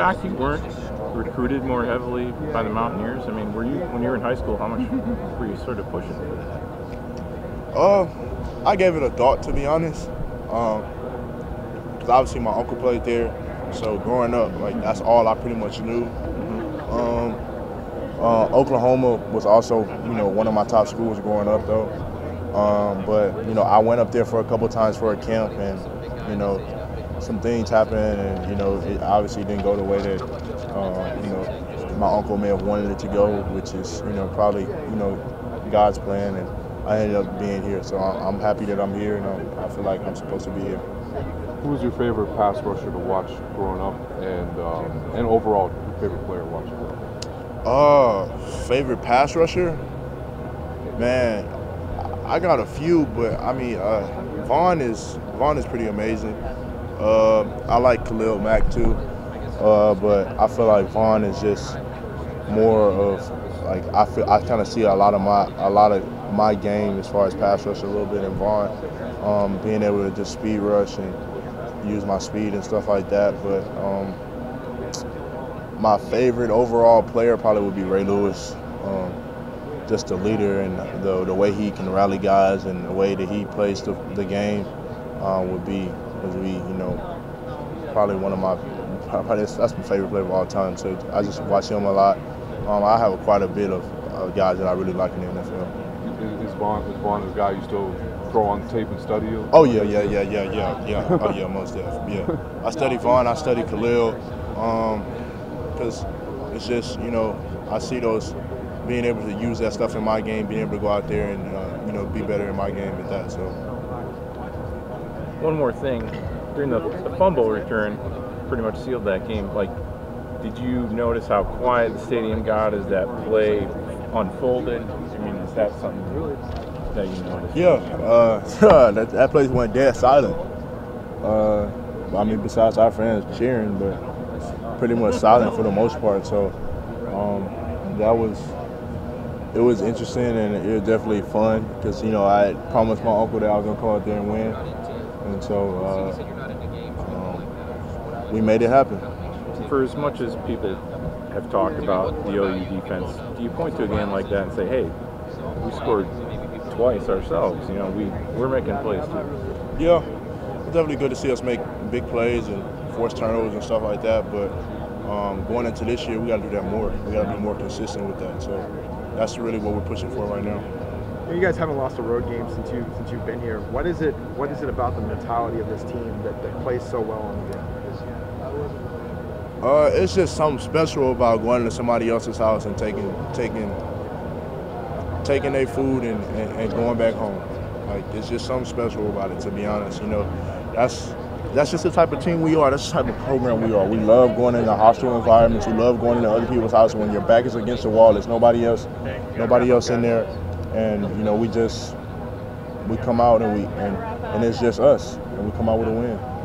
shocked you weren't recruited more heavily by the Mountaineers? I mean, were you when you were in high school? How much were you sort of pushing? Uh, I gave it a thought to be honest. Um, cause obviously my uncle played there, so growing up, like that's all I pretty much knew. Um, uh, Oklahoma was also, you know, one of my top schools growing up though. Um, but you know, I went up there for a couple times for a camp, and you know, some things happened, and you know, it obviously didn't go the way that uh, you know my uncle may have wanted it to go, which is you know probably you know God's plan, and I ended up being here. So I'm, happy that I'm here, and I'm, I feel like I'm supposed to be here. Who was your favorite pass rusher to watch growing up, and um, and overall your favorite player to watching? Uh, favorite pass rusher? Man, I got a few, but I mean, uh, Von is Von is pretty amazing. Uh, I like Khalil Mack too, uh, but I feel like Von is just more of like I feel I kind of see a lot of my a lot of my game as far as pass rush a little bit in Von um, being able to just speed rush and use my speed and stuff like that. But um, my favorite overall player probably would be Ray Lewis. Um, just the leader and the, the way he can rally guys and the way that he plays the, the game um, would be would we, you know probably one of my probably that's, that's my favorite player of all time. So I just watch him a lot. Um, I have quite a bit of uh, guys that I really like in the NFL. Is, is Von is Von a guy you still throw on tape and study? Oh yeah, yeah, yeah, yeah, yeah, yeah. Oh yeah, most definitely. Yeah, I study Von. I study Khalil. because it's just you know I see those being able to use that stuff in my game, being able to go out there and uh, you know be better in my game at that. So One more thing, during the, the fumble return, pretty much sealed that game. Like, did you notice how quiet the stadium got as that play unfolded? I mean, is that something that you noticed? yeah, uh, that that place went dead silent. Uh, I mean, besides our fans cheering, but pretty much silent for the most part. So um, that was it was interesting and it was definitely fun because you know I promised my uncle that I was gonna come out there and win, and so uh, um, we made it happen. For as much as people have talked about the OU defense, do you point to a game like that and say, "Hey, we scored twice ourselves. You know, we we're making plays too." Yeah, it's definitely good to see us make big plays and force turnovers and stuff like that. But um, going into this year, we got to do that more. We got to be more consistent with that. So that's really what we're pushing for right now. You guys haven't lost a road game since you since you've been here. What is it? What is it about the mentality of this team that, that plays so well on the game? Uh, it's just something special about going to somebody else's house and taking taking taking their food and, and, and going back home. Like it's just something special about it. To be honest, you know, that's that's just the type of team we are. That's the type of program we are. We love going into hostile environments. We love going into other people's houses when your back is against the wall. There's nobody else, nobody else in there, and you know we just we come out and we and and it's just us, and we come out with a win.